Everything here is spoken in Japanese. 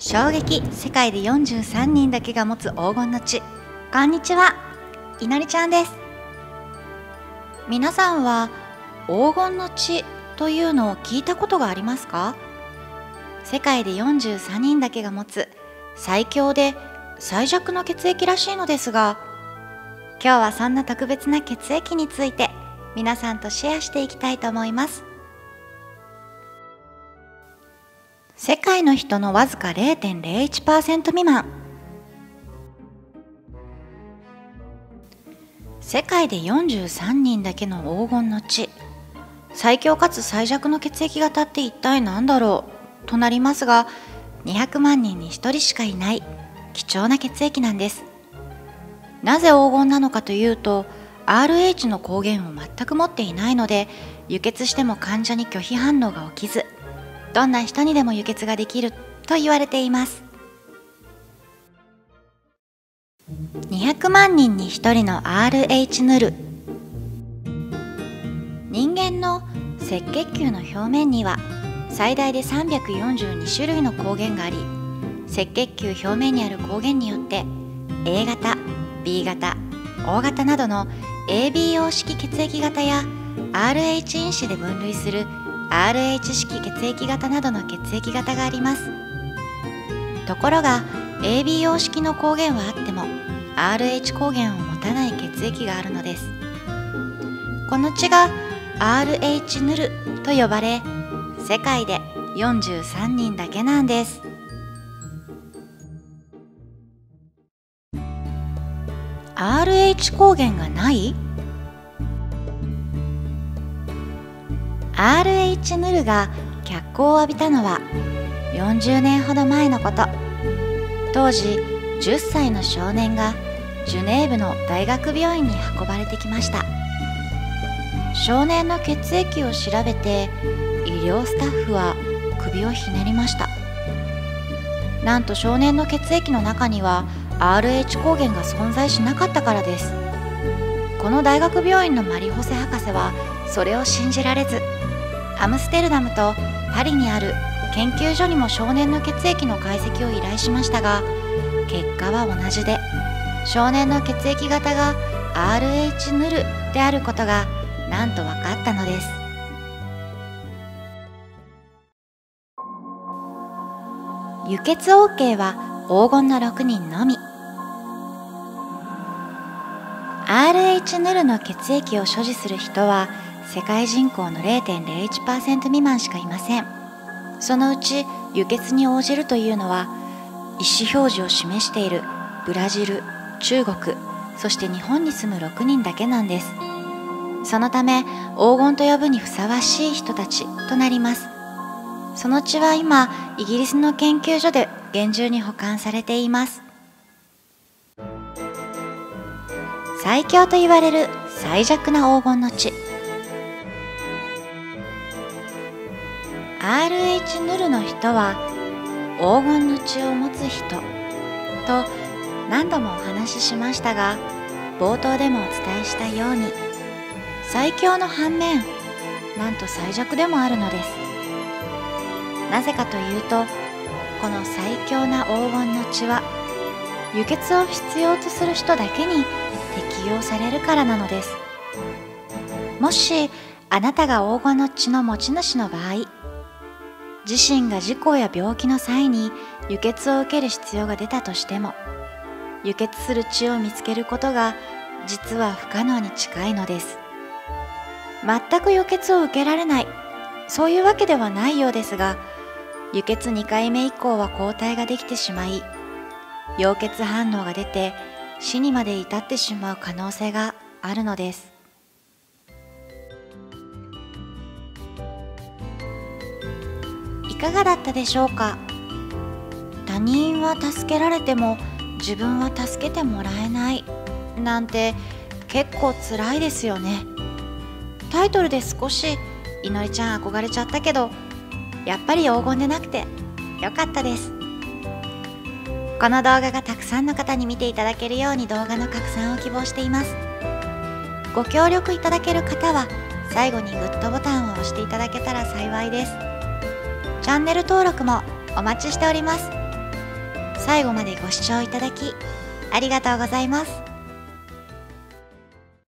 衝撃世界で43人だけが持つ黄金の地。こんにちは。いのりちゃんです。皆さんは黄金の地というのを聞いたことがありますか？世界で43人だけが持つ最強で最弱の血液らしいのですが今日はそんな特別な血液について皆さんとシェアしていきたいと思います。世界の人のわずか0.01%未満。世界で43人だけの黄金の地。最強かつ最弱の血液型って一体何だろうとなりますが200万人に1人しかいない貴重な血液なんです。なぜ黄金なのかというと RH の抗原を全く持っていないので輸血しても患者に拒否反応が起きずどんな人にでも輸血ができると言われています。200万人に1人の RH ヌル。人間の赤血球の表面には最大で342種類の抗原があり赤血球表面にある抗原によって A 型 B 型 O 型などの ABO 式血液型や RH 因子で分類する RH 式血液型などの血液型があります。ところが ABO 式の抗原はあっても RH 抗原を持たない血液があるのです。この血が RH ヌルと呼ばれ世界で43人だけなんです。RH 抗原がない？RH ヌルが脚光を浴びたのは40年ほど前のこと。当時10歳の少年がジュネーブの大学病院に運ばれてきました。少年の血液を調べて医療スタッフは首をひねりました。なんと少年の血液の中には RH 抗原が存在しなかったからです。この大学病院のマリホセ博士はそれを信じられずアムステルダムとパリにある研究所にも少年の血液の解析を依頼しましたが結果は同じで少年の血液型が RH ヌルであることがなんと分かったのです。輸血 OK は黄金の6人のみ。RH ヌルの血液を所持する人は世界人口の0.01%未満しかいません。そのうち輸血に応じるというのは意思表示を示しているブラジル中国そして日本に住む6人だけなんです。そのため黄金と呼ぶにふさわしい人たちとなります。その血は今イギリスの研究所で厳重に保管されています。最強と言われる最弱な黄金の血。RH ヌルの人は黄金の血を持つ人。と何度もお話ししましたが冒頭でもお伝えしたように最強の反面なんと最弱でもあるのです。なぜかというとこの最強な黄金の血は輸血を必要とする人だけに適用されるからなのです。もしあなたが黄金の血の持ち主の場合自身が事故や病気の際に輸血を受ける必要が出たとしても輸血する血を見つけることが実は不可能に近いのです。全く輸血を受けられないそういうわけではないようですが輸血2回目以降は抗体ができてしまい溶血反応が出て死にまで至ってしまう可能性があるのです。かがだったでしょうか？他人は助けられても自分は助けてもらえない。なんて結構辛いですよね。タイトルで少しいのりちゃん憧れちゃったけどやっぱり黄金でなくてよかったです。この動画がたくさんの方に見ていただけるように動画の拡散を希望しています。ご協力いただける方は最後にグッドボタンを押していただけたら幸いです。チャンネル登録もお待ちしております。最後までご視聴いただきありがとうございます。